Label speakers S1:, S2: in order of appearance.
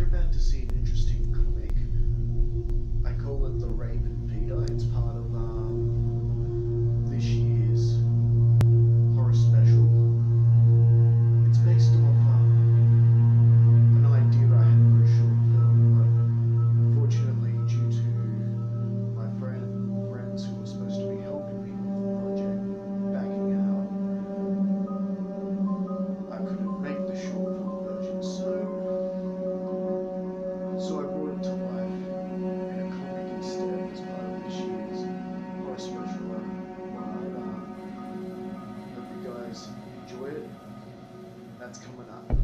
S1: you're about to see an interesting comic. I call it the Ray that's coming up.